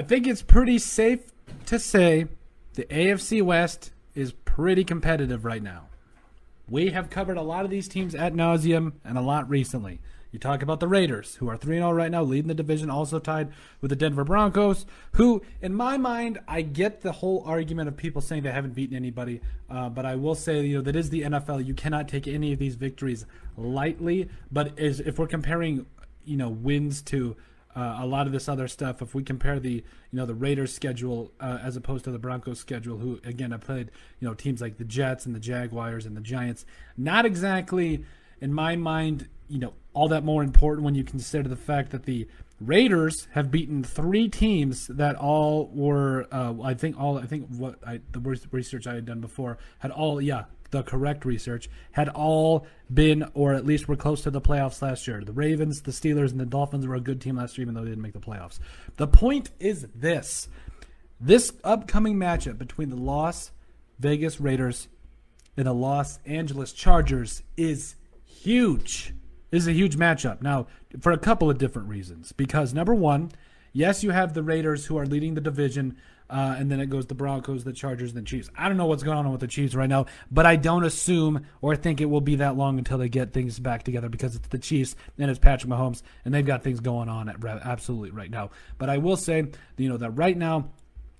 I think it's pretty safe to say the AFC West is pretty competitive right now. We have covered a lot of these teams at nauseum and a lot recently. You talk about the Raiders, who are 3 0 right now, leading the division, also tied with the Denver Broncos, who, in my mind, I get the whole argument of people saying they haven't beaten anybody, uh, but I will say, you know, that is the NFL. You cannot take any of these victories lightly, but is, if we're comparing, you know, wins to uh, a lot of this other stuff. If we compare the you know the Raiders schedule uh, as opposed to the Broncos schedule, who again have played you know teams like the Jets and the Jaguars and the Giants, not exactly in my mind you know all that more important when you consider the fact that the Raiders have beaten three teams that all were uh, I think all I think what I, the worst research I had done before had all yeah the correct research, had all been or at least were close to the playoffs last year. The Ravens, the Steelers, and the Dolphins were a good team last year, even though they didn't make the playoffs. The point is this this upcoming matchup between the Las Vegas Raiders and the Los Angeles Chargers is huge. This is a huge matchup. Now, for a couple of different reasons. Because, number one, yes, you have the Raiders who are leading the division uh, and then it goes the Broncos, the Chargers, and the Chiefs. I don't know what's going on with the Chiefs right now, but I don't assume or think it will be that long until they get things back together because it's the Chiefs and it's Patrick Mahomes, and they've got things going on at absolutely right now. But I will say, you know, that right now,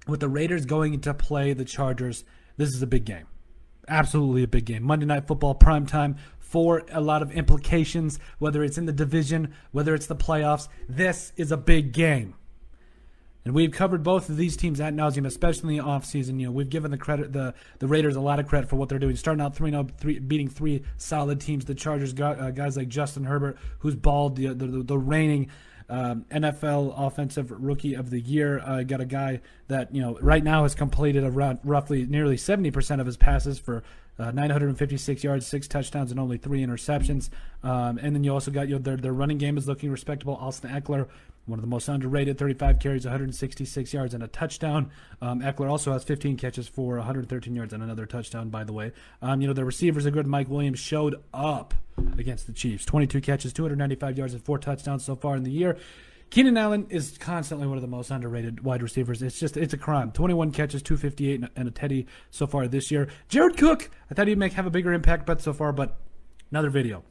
with the Raiders going to play the Chargers, this is a big game. Absolutely a big game. Monday Night Football prime time for a lot of implications, whether it's in the division, whether it's the playoffs. This is a big game. And we've covered both of these teams at nauseum, especially in the offseason. You know, we've given the credit the the Raiders a lot of credit for what they're doing, starting out 3 three, beating three solid teams. The Chargers got uh, guys like Justin Herbert, who's balled, the the, the reigning um, NFL Offensive Rookie of the Year. Uh, got a guy that you know right now has completed around roughly nearly 70% of his passes for uh, 956 yards, six touchdowns, and only three interceptions. Um, and then you also got you know, their their running game is looking respectable. Austin Ekeler one of the most underrated, 35 carries, 166 yards, and a touchdown. Um, Ekeler also has 15 catches for 113 yards and another touchdown, by the way. Um, you know, the receivers are good. Mike Williams showed up against the Chiefs. 22 catches, 295 yards, and four touchdowns so far in the year. Keenan Allen is constantly one of the most underrated wide receivers. It's just it's a crime. 21 catches, 258, and a teddy so far this year. Jared Cook, I thought he'd make have a bigger impact, but so far, but another video.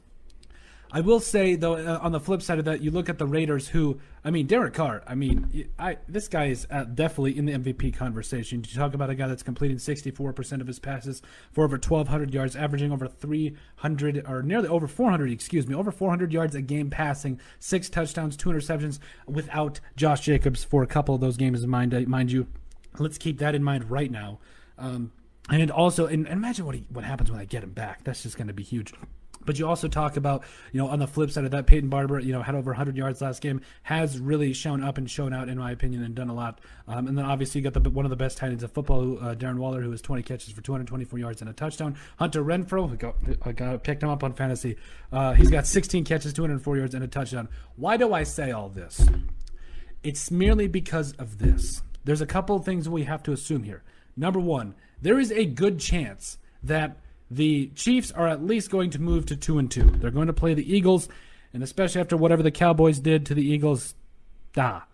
I will say though, uh, on the flip side of that, you look at the Raiders, who I mean, Derek Carr. I mean, I this guy is uh, definitely in the MVP conversation. You talk about a guy that's completing 64% of his passes for over 1,200 yards, averaging over 300 or nearly over 400. Excuse me, over 400 yards a game passing, six touchdowns, two interceptions, without Josh Jacobs for a couple of those games. Mind uh, mind you, let's keep that in mind right now. Um, and also, and imagine what he, what happens when I get him back. That's just going to be huge. But you also talk about, you know, on the flip side of that, Peyton Barber, you know, had over 100 yards last game, has really shown up and shown out, in my opinion, and done a lot. Um, and then obviously you got the one of the best tight ends of football, uh, Darren Waller, who has 20 catches for 224 yards and a touchdown. Hunter Renfrow, who got, I got picked him up on fantasy. Uh, he's got 16 catches, 204 yards, and a touchdown. Why do I say all this? It's merely because of this. There's a couple of things we have to assume here. Number one, there is a good chance that – the Chiefs are at least going to move to two and two. They're going to play the Eagles, and especially after whatever the Cowboys did to the Eagles, ah,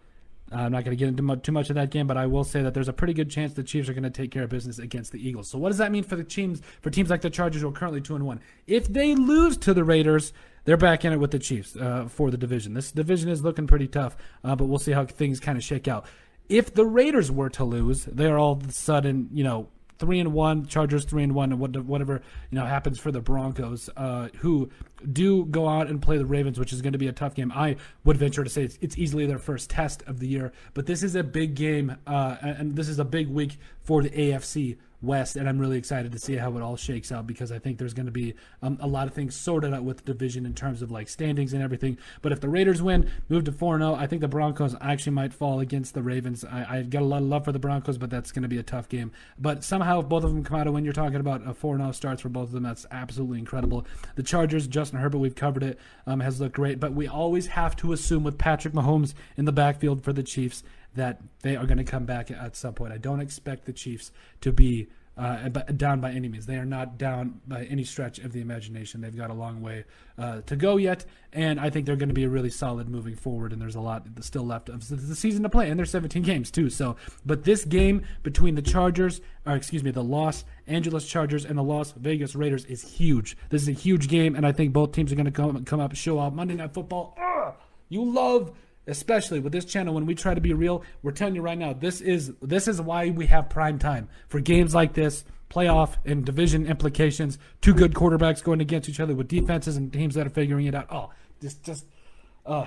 I'm not going to get into too much of that game, but I will say that there's a pretty good chance the Chiefs are going to take care of business against the Eagles. So what does that mean for the teams for teams like the Chargers who are currently two and one? If they lose to the Raiders, they're back in it with the Chiefs uh, for the division. This division is looking pretty tough, uh, but we'll see how things kind of shake out. If the Raiders were to lose, they're all of a sudden, you know, three and one, Chargers three and one, and whatever you know happens for the Broncos, uh, who do go out and play the Ravens, which is going to be a tough game. I would venture to say it's, it's easily their first test of the year, but this is a big game, uh, and this is a big week for the AFC West, and I'm really excited to see how it all shakes out because I think there's going to be um, a lot of things sorted out with the division in terms of like standings and everything. But if the Raiders win, move to 4 0, I think the Broncos actually might fall against the Ravens. I, I got a lot of love for the Broncos, but that's going to be a tough game. But somehow, if both of them come out and win, you're talking about a 4 0 starts for both of them. That's absolutely incredible. The Chargers, Justin Herbert, we've covered it, um, has looked great, but we always have to assume with Patrick Mahomes in the backfield for the Chiefs that they are going to come back at some point. I don't expect the Chiefs to be uh, down by any means. They are not down by any stretch of the imagination. They've got a long way uh, to go yet, and I think they're going to be a really solid moving forward. And there's a lot still left of the season to play, and there's 17 games too. So, but this game between the Chargers, or excuse me, the Los Angeles Chargers and the Las Vegas Raiders is huge. This is a huge game, and I think both teams are going to come come up, show out Monday Night Football. Ugh, you love especially with this channel when we try to be real we're telling you right now this is this is why we have prime time. For games like this playoff and division implications two good quarterbacks going against each other with defenses and teams that are figuring it out. Oh just just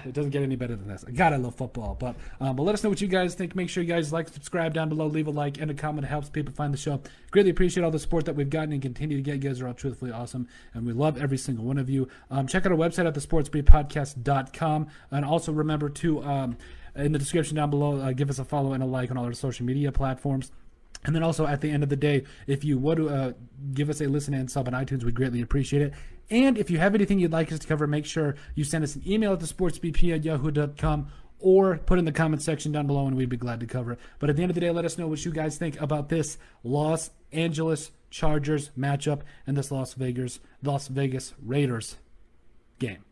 It doesn't get any better than this. God, I love football. But um, but let us know what you guys think. Make sure you guys like, subscribe down below, leave a like and a comment. It helps people find the show. Greatly appreciate all the support that we've gotten and continue to get. You guys are all truthfully awesome, and we love every single one of you. Um, check out our website at thesportsbriefpodcast.com, and also remember to um, in the description down below, uh, give us a follow and a like on all our social media platforms. And then also at the end of the day, if you would uh, give us a listen and sub on iTunes, we'd greatly appreciate it. And if you have anything you'd like us to cover, make sure you send us an email at thesportsbp at yahoo.com or put in the comment section down below and we'd be glad to cover it. But at the end of the day, let us know what you guys think about this Los Angeles Chargers matchup and this Las Vegas Las Vegas Raiders game.